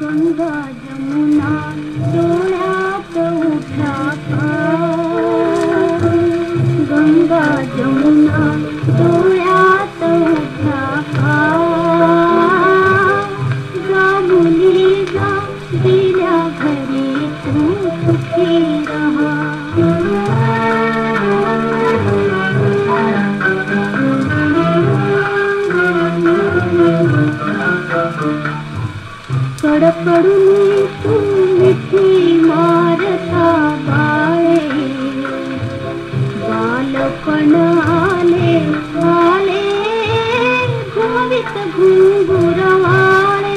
गंगा जमुना पड़पड़ में तुम थी मारता बाए बालपण आले आले गोवित घुंघुरवाले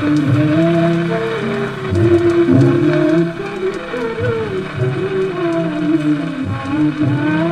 Thank you.